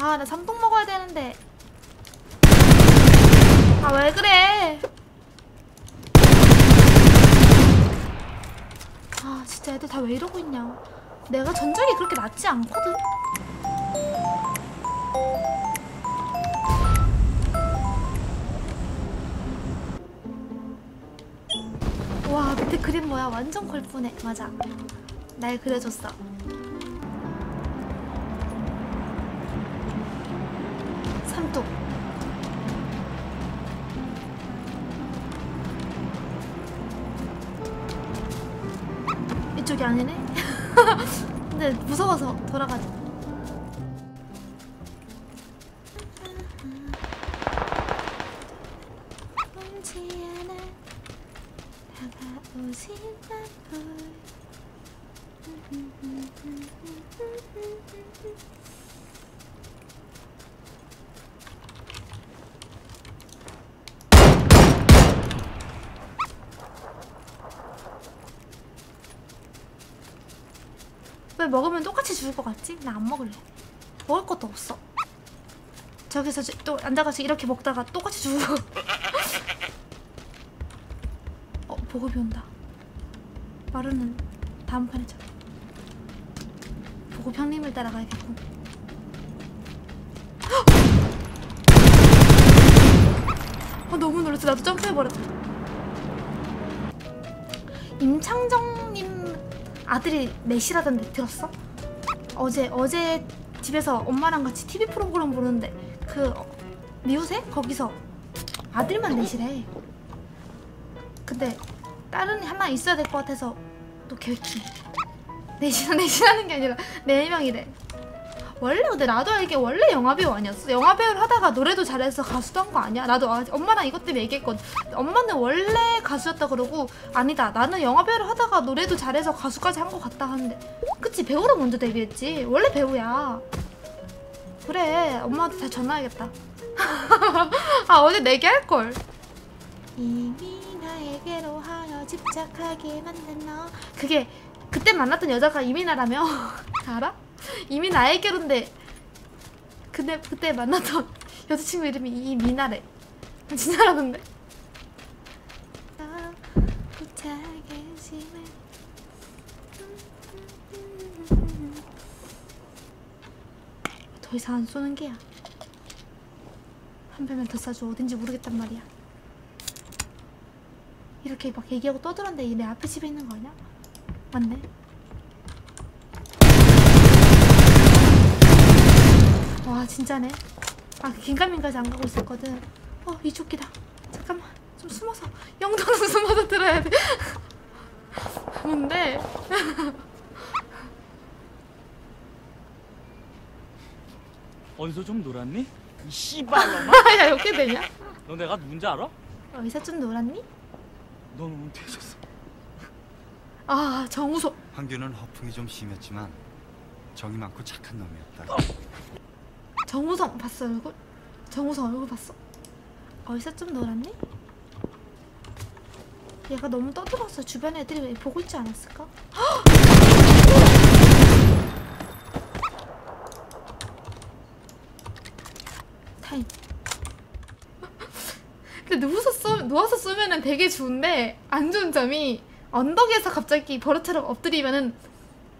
아, 나 삼동 먹어야 되는데. 아, 왜 그래? 아, 진짜 애들 다 왜 이러고 있냐. 내가 전적이 그렇게 낮지 않거든. 와, 밑에 그림 뭐야? 완전 걸프네. 맞아. 날 그려줬어. 이쪽이 아니네? 근데 무서워서 돌아가자. 오지 않아 다가오지 않고 왜 먹으면 똑같이 죽을 것 같지? 나 안 먹을래. 먹을 것도 없어. 저기서 저- 또 앉아가지고 이렇게 먹다가 똑같이 죽고. 어, 보급이 온다. 마루는 다음 판에 잡. 보급 형님을 따라가야겠고. 아, 너무 놀랐어. 나도 점프해버렸다. 임창정님 아들이 넷이라던데 들었어? 어제 어제 집에서 엄마랑 같이 TV 프로그램 보는데 그 어, 미우새 거기서 아들만 넷이래. 근데 다른 하나 있어야 될 것 같아서 또 계획 중. 넷이나 넷이라는 게 아니라 네 명이래. 원래 근데 나도 알게 원래 영화배우 아니었어. 영화배우를 하다가 노래도 잘해서 가수도 한 거 아니야? 나도 아- 엄마랑 이것 때문에 얘기했거든. 엄마는 원래 가수였다 그러고 아니다. 나는 영화배우를 하다가 노래도 잘해서 가수까지 한 거 같다 하는데 그치 배우로 먼저 데뷔했지. 원래 배우야. 그래 엄마한테 다 전화해야겠다. 아 어제 내기 할 걸. 이미 나에게로 하여 집착하게 만든 너. 그게 그때 만났던 여자가 이민아라며 알아? 이미 나에게로인데. 근데 그때 만났던 여자친구 이름이 이민아래. 진짜라던데. 더 이상 안 쏘는 게야. 한 발만 더 쏴줘 어딘지 모르겠단 말이야. 이렇게 막 얘기하고 떠들었는데 내 앞에 집에 있는 거 아니야? 맞네 와 진짜네. 아 긴가민가지 안 가고 있었거든. 어 이쪽이다. 잠깐만 좀 숨어서. 영도는 숨어서 들어야 돼. 뭔데? 어디서 좀 놀았니? 이 씨발놈아. 야 이렇게 되냐? 너 내가 누군지 알아? 어디서 좀 놀았니? 넌 은퇴해줬어. 아 정우소 황규는 허풍이 좀 심했지만 정이 많고 착한 놈이었다. 정우성 봤어 얼굴? 정우성 얼굴 봤어? 어디서 좀 놀았니? 얘가 너무 떠들어서 주변 애들이 왜 보고 있지 않았을까? 타임. 근데 누워서 쏘 누워서 쏘면은 되게 좋은데 안 좋은 점이 언덕에서 갑자기 버릇처럼 엎드리면은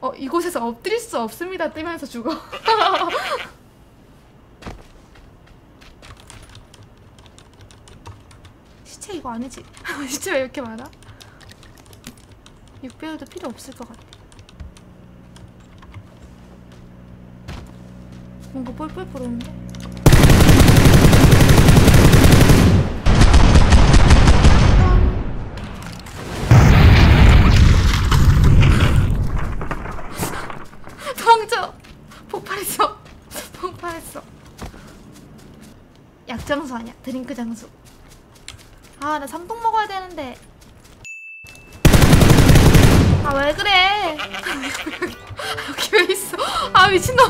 어 이곳에서 엎드릴 수 없습니다 뜨면서 죽어. 시체 이거 아니지? 시체 왜 이렇게 많아? 6배율도 필요 없을 것 같아. 뭔가 뻘뻘 부르는데? 도망쳐! 폭발했어! 폭발했어. 약장수 아니야. 드링크 장수. 아, 나 삼동 먹어야 되는데. 아, 왜 그래? 여기 왜 있어? 아, 미친놈.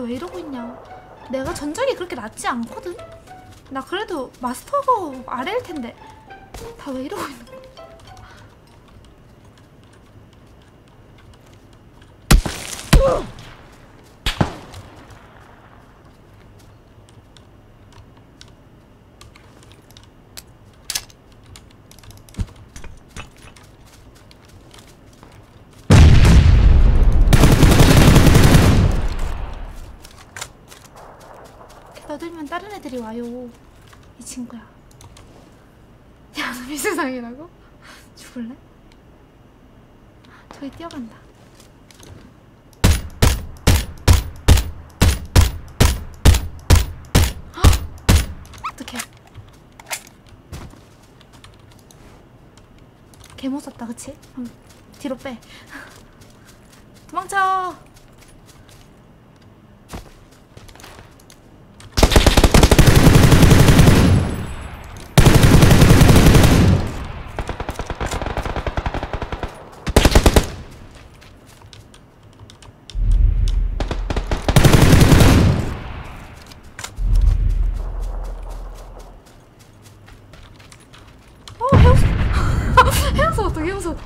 왜 이러고 있냐? 내가 전적이 그렇게 낮지 않거든? 나 그래도 마스터가 아래일 텐데. 다 왜 이러고 있는 거야? 이렇 다른 애들이 와요. 이 친구야. 야, 너 미세상이라고? 죽을래? 저기 뛰어간다. 헉! 어떡해. 개 무섭다, 그치? 음, 뒤로 빼. 도망쳐! 어, 해우소. 해우소 어떡해, 해우소.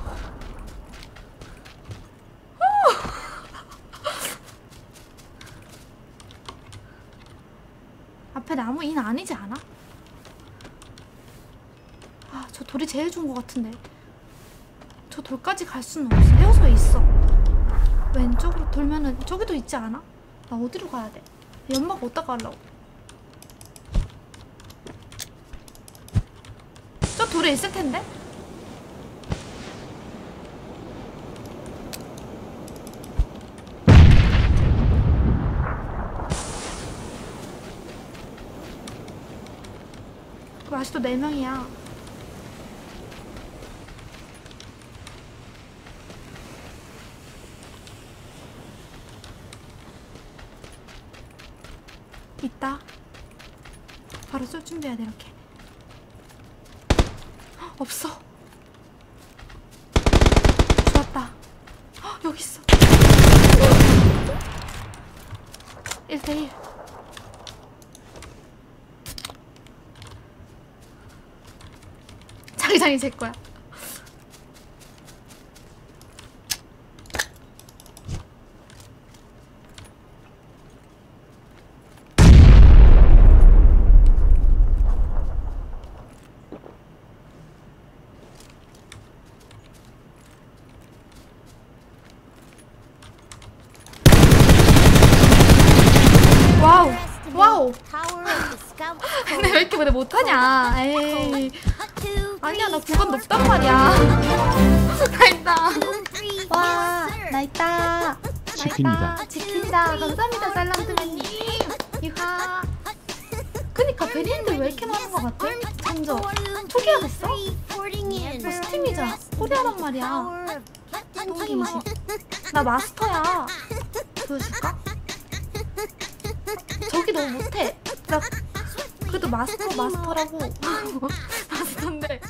앞에 나무 인 아니지 않아? 아, 저 돌이 제일 좋은 것 같은데. 저 돌까지 갈 수는 없어. 해우소에 있어. 왼쪽으로 돌면은 저기도 있지 않아? 나 어디로 가야 돼? 연막 어디다가 하려고? 저 돌에 있을 텐데? 그 아직도 4명이야. 있다. 바로 쏠 준비해야 돼, 이렇게. 헉, 없어. 좋았다. 헉, 여기 있어. 1대1. 자기 장이 제 거야. 와우. 와우. 근데 왜 이렇게 내 못하냐. 에이. 말이야. 나 있다. 와, 나 있다. 치킨이다. 아, 치킨이다. 감사합니다, 쌀랑드맨님. 이하. 그니까 베리인들 왜 이렇게 많은 것 같아? 점점 초기화 됐어? 너 스팀이자 코리아란 말이야. 똥김치. 나 마스터야. 보여줄까? 저기 너무 못해. 나 그래도 마스터 마스터라고 마스터인데